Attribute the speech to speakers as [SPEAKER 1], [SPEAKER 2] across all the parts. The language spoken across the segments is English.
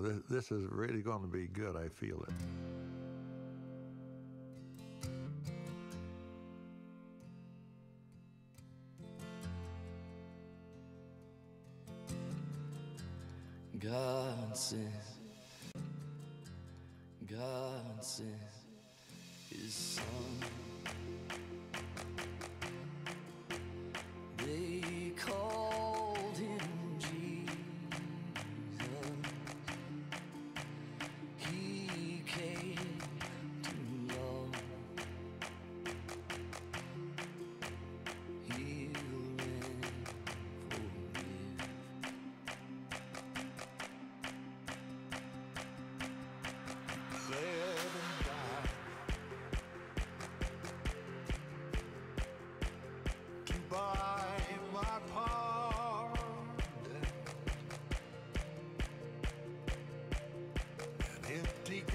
[SPEAKER 1] Oh, this, this is really going to be good. I feel it.
[SPEAKER 2] God sent. God sent His Son.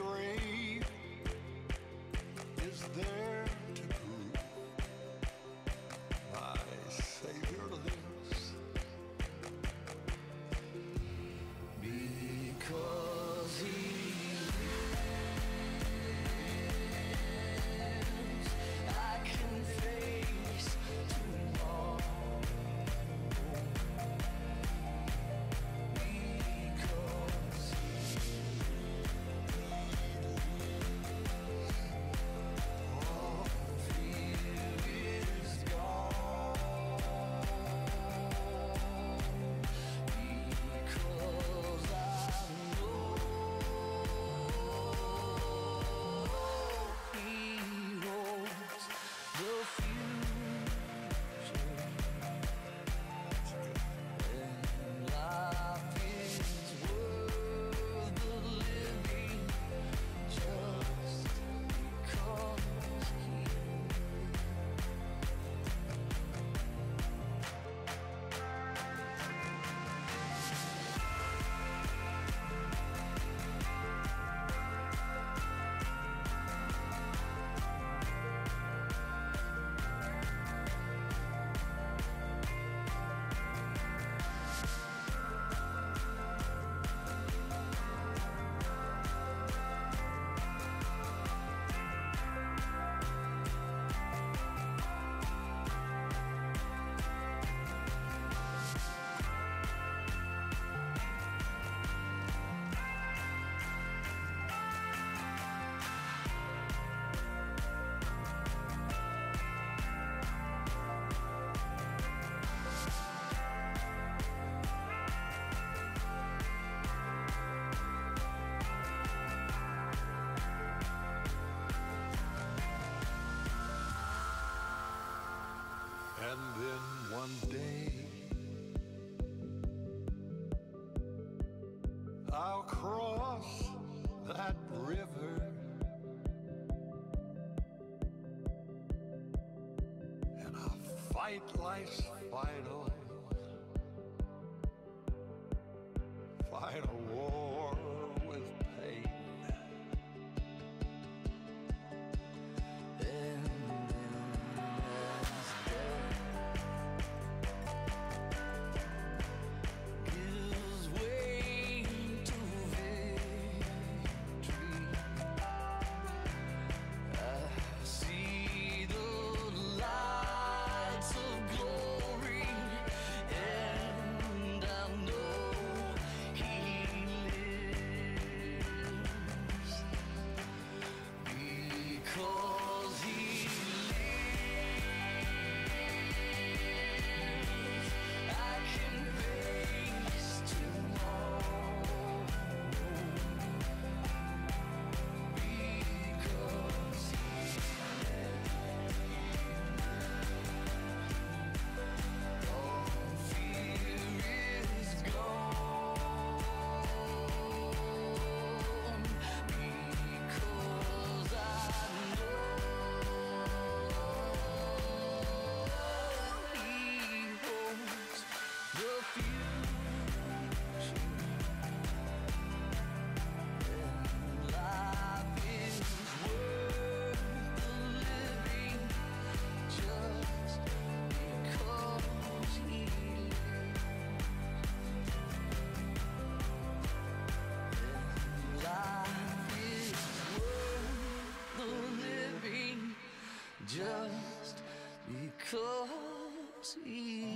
[SPEAKER 3] Three. I'll cross that river. And I'll fight life's final. Just because he.